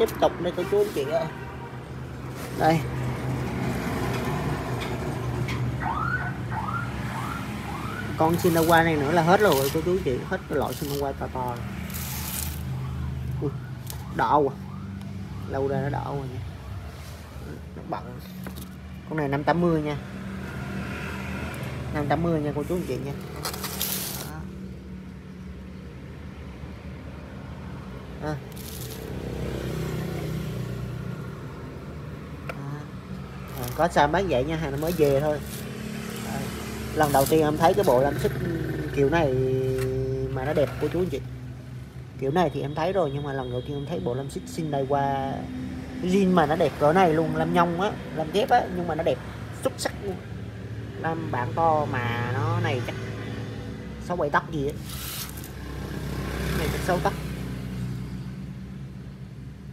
tiếp tục đây cô chú anh chị ơi. Đây. Con Sinawa này nữa là hết rồi cô chú anh chị. Hết cái loại Sinawa to to rồi. Ui, đỏ quá. Lâu ra nó đỏ rồi nha. Nó bận con này 580 nha. 580 nha cô chú anh chị nha. Đó. À. À, có sao bán vậy nha hàng nó mới về thôi. À, lần đầu tiên em thấy cái bộ làm xích kiểu này mà nó đẹp của chú anh chị. Kiểu này thì em thấy rồi nhưng mà lần đầu tiên em thấy bộ làm xích xin đây qua zin mà nó đẹp cỡ này luôn làm nhông á làm thép á nhưng mà nó đẹp xuất sắc luôn. Làm bản to mà nó này chắc sáu bảy tấc gì á. Này chắc sáu tấc.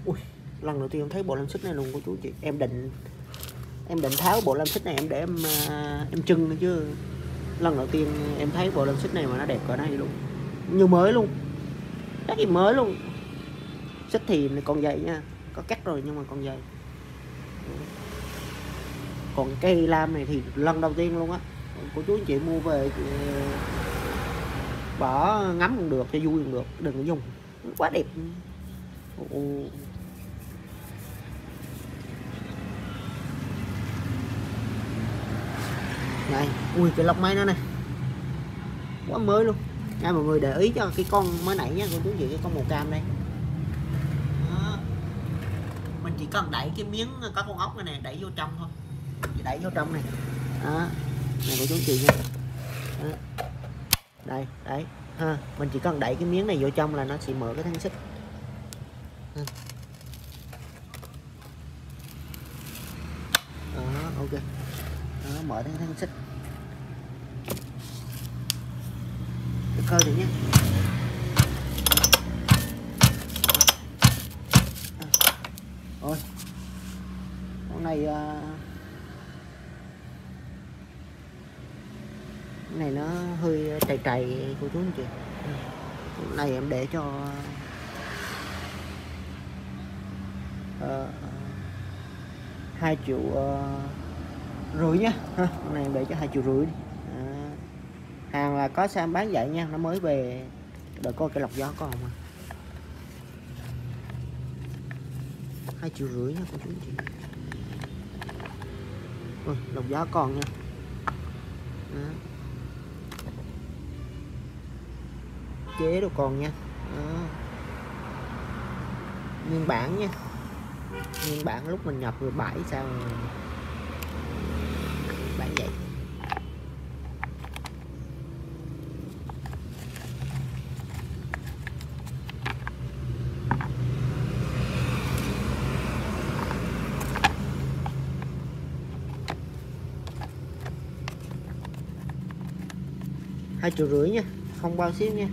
Ui lần đầu tiên em thấy bộ làm xích này luôn của chú chị. Em định em định tháo bộ lam xích này em để em à, em trưng nữa chứ. Lần đầu tiên em thấy bộ lam xích này mà nó đẹp cỡ này luôn. Như mới luôn. Rất gì mới luôn. Xích thì còn dày nha. Có cắt rồi nhưng mà còn dày. Còn cây lam này thì lần đầu tiên luôn á. Của chú anh chị mua về à, bỏ ngắm cũng được cho vui cũng được. Đừng có dùng. Quá đẹp. Ồ. này ui cái lọc máy nó này. Quá mới luôn. Nha mọi người để ý cho cái con mới nãy nha cô chú chị cái con màu cam đây. Đó. mình chỉ cần đẩy cái miếng có con ốc này nè đẩy vô trong thôi. Chỉ đẩy vô trong này. Đó. Này cô chú chị nha. Đó. đây đấy. Ha mình chỉ cần đẩy cái miếng này vô trong là nó sẽ mở cái thanh xích. Ha. đó ok. Đó, mở cái thanh xích cái cơ này nhé. Ôi con này à, cái này nó hơi trầy trầy của chú anh chị. Cái này em để cho hai hai triệu uh, rưỡi nhá con này em để cho hai triệu rưỡi đi. Hàng là có sang bán vậy nha nó mới về. Đợi coi cái lọc gió còn à. Hai triệu rưỡi nha cô chú chị. Ôi, lọc gió còn nha. Đó. chế đồ còn nha. Đó. nguyên bản nha. Nguyên bản lúc mình nhập 17 sao rồi bán vậy. Hai triệu rưỡi nha không bao ship nha.